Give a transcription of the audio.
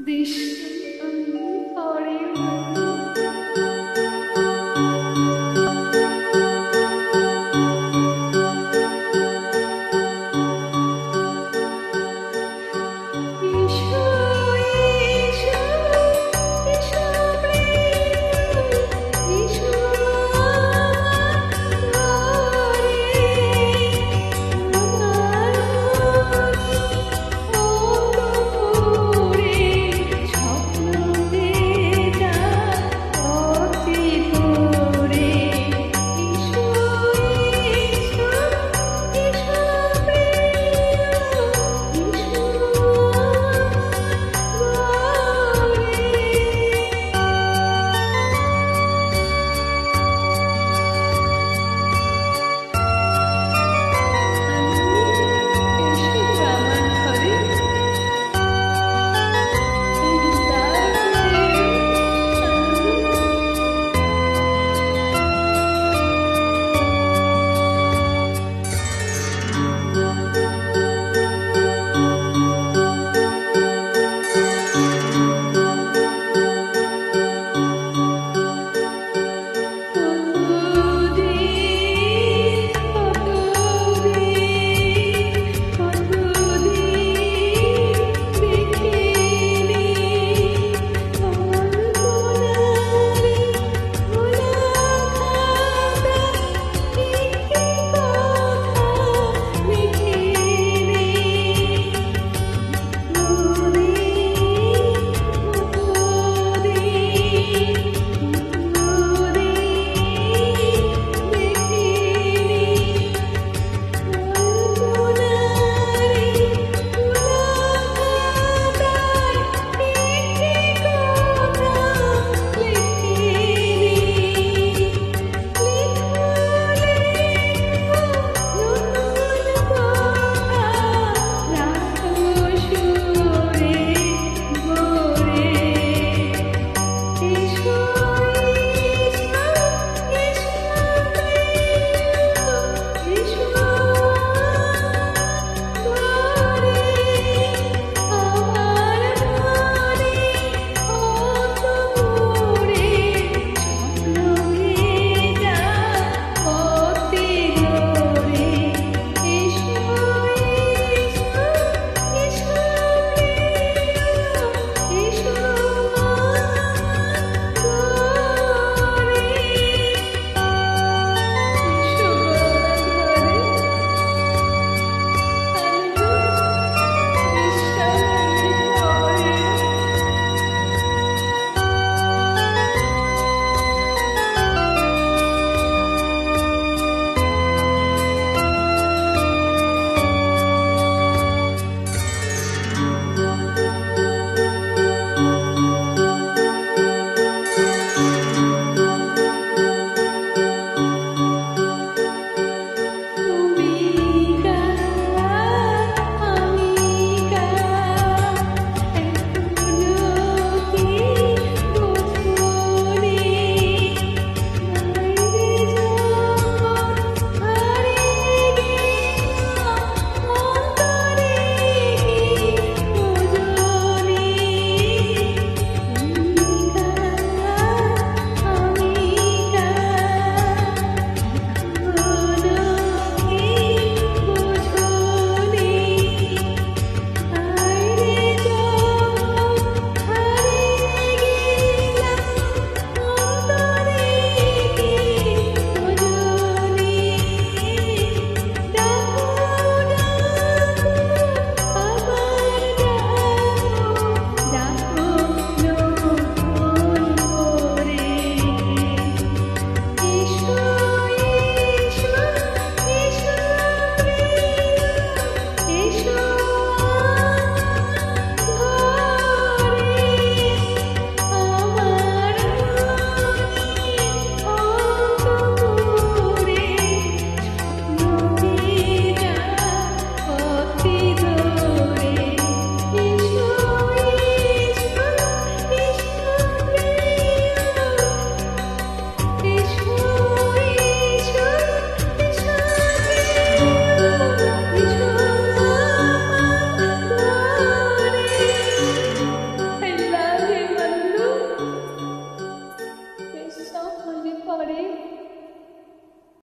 This is for you.